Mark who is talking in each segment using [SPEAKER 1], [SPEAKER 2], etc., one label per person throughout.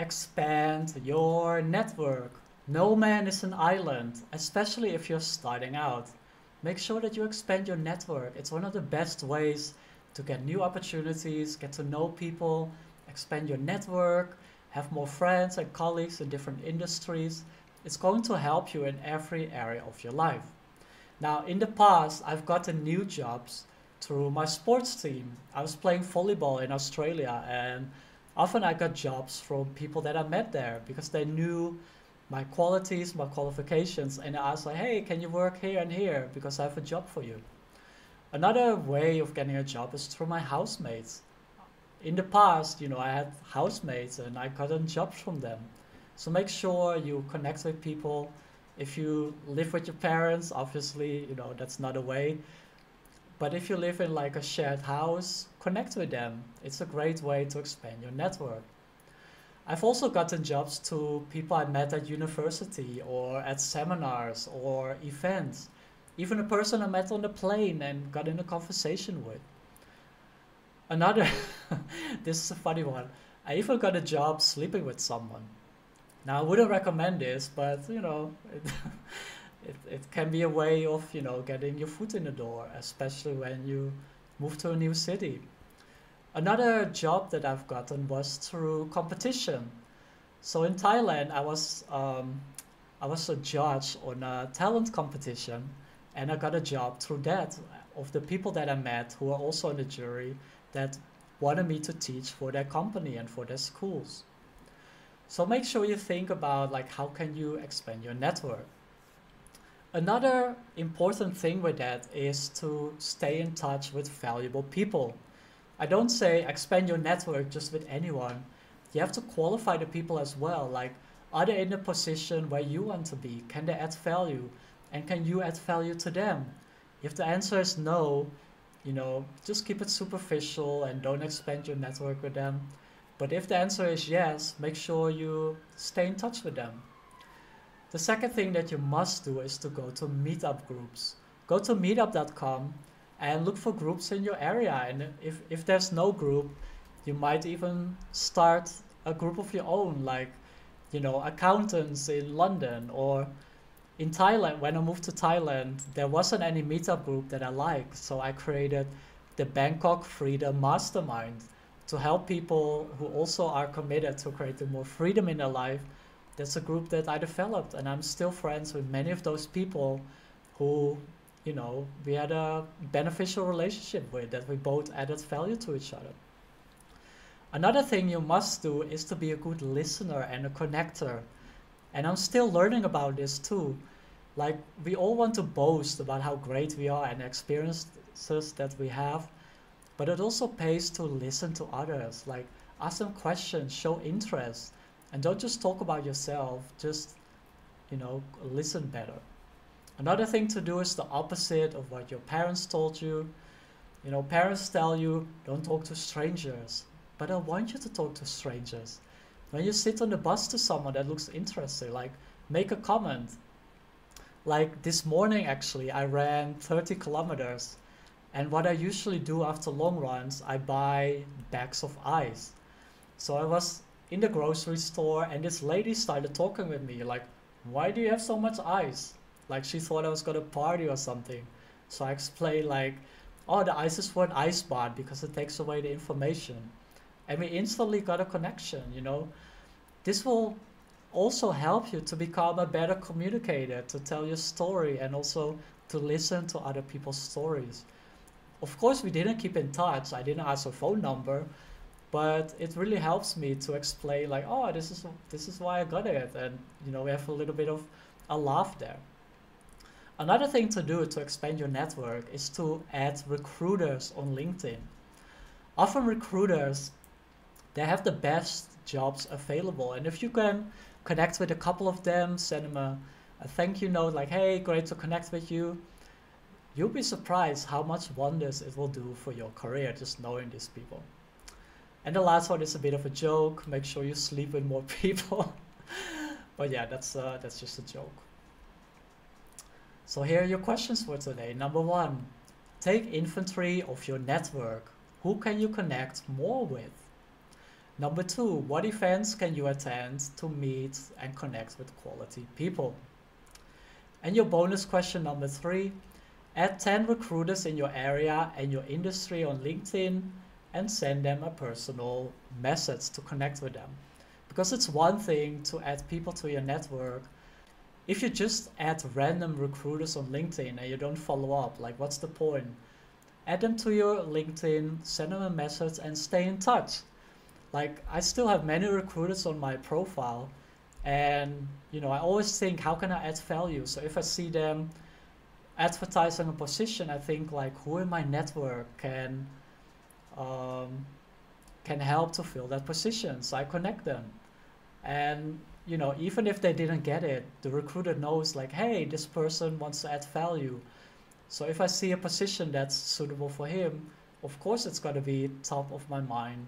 [SPEAKER 1] expand your network. No man is an island, especially if you're starting out. Make sure that you expand your network. It's one of the best ways to get new opportunities, get to know people, expand your network, have more friends and colleagues in different industries. It's going to help you in every area of your life. Now, in the past, I've gotten new jobs through my sports team. I was playing volleyball in Australia, and often I got jobs from people that I met there because they knew my qualities, my qualifications, and I asked like, hey, can you work here and here because I have a job for you. Another way of getting a job is through my housemates. In the past, you know, I had housemates and I got jobs from them. So make sure you connect with people. If you live with your parents, obviously, you know, that's not a way. But if you live in like a shared house, connect with them. It's a great way to expand your network. I've also gotten jobs to people I met at university or at seminars or events even a person I met on the plane and got in a conversation with. Another, this is a funny one. I even got a job sleeping with someone. Now I wouldn't recommend this, but you know, it, it, it can be a way of you know getting your foot in the door, especially when you move to a new city. Another job that I've gotten was through competition. So in Thailand, I was um, I was a judge on a talent competition, and I got a job through that of the people that I met who are also in the jury that wanted me to teach for their company and for their schools. So make sure you think about like how can you expand your network. Another important thing with that is to stay in touch with valuable people. I don't say expand your network just with anyone. You have to qualify the people as well. Like, are they in a position where you want to be? Can they add value? and can you add value to them? If the answer is no, you know, just keep it superficial and don't expand your network with them. But if the answer is yes, make sure you stay in touch with them. The second thing that you must do is to go to meetup groups. Go to meetup.com and look for groups in your area. And if, if there's no group, you might even start a group of your own, like, you know, accountants in London or in Thailand, when I moved to Thailand, there wasn't any meetup group that I liked. So I created the Bangkok Freedom Mastermind to help people who also are committed to creating more freedom in their life. That's a group that I developed, and I'm still friends with many of those people who, you know, we had a beneficial relationship with, that we both added value to each other. Another thing you must do is to be a good listener and a connector. And I'm still learning about this too. Like we all want to boast about how great we are and experiences that we have, but it also pays to listen to others. Like ask them questions, show interest, and don't just talk about yourself. Just you know, listen better. Another thing to do is the opposite of what your parents told you. You know, parents tell you don't talk to strangers, but I want you to talk to strangers. When you sit on the bus to someone that looks interesting, like make a comment. Like this morning, actually, I ran 30 kilometers. And what I usually do after long runs, I buy bags of ice. So I was in the grocery store and this lady started talking with me like, why do you have so much ice? Like she thought I was gonna party or something. So I explained like, oh, the ice is for an ice bath because it takes away the information and we instantly got a connection you know this will also help you to become a better communicator to tell your story and also to listen to other people's stories of course we didn't keep in touch i didn't ask her phone number but it really helps me to explain like oh this is this is why i got it and you know we have a little bit of a laugh there another thing to do to expand your network is to add recruiters on linkedin often recruiters they have the best jobs available. And if you can connect with a couple of them, send them a, a thank you note like, hey, great to connect with you, you'll be surprised how much wonders it will do for your career just knowing these people. And the last one is a bit of a joke. Make sure you sleep with more people. but yeah, that's uh, that's just a joke. So here are your questions for today. Number one, take inventory of your network. Who can you connect more with? Number two, what events can you attend to meet and connect with quality people? And your bonus question number three, add 10 recruiters in your area and your industry on LinkedIn and send them a personal message to connect with them. Because it's one thing to add people to your network. If you just add random recruiters on LinkedIn and you don't follow up, like what's the point? Add them to your LinkedIn, send them a message, and stay in touch like I still have many recruiters on my profile and you know I always think how can I add value so if I see them advertising a position I think like who in my network can um, can help to fill that position so I connect them and you know even if they didn't get it the recruiter knows like hey this person wants to add value so if I see a position that's suitable for him of course it's going to be top of my mind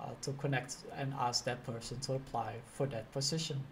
[SPEAKER 1] uh, to connect and ask that person to apply for that position.